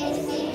It's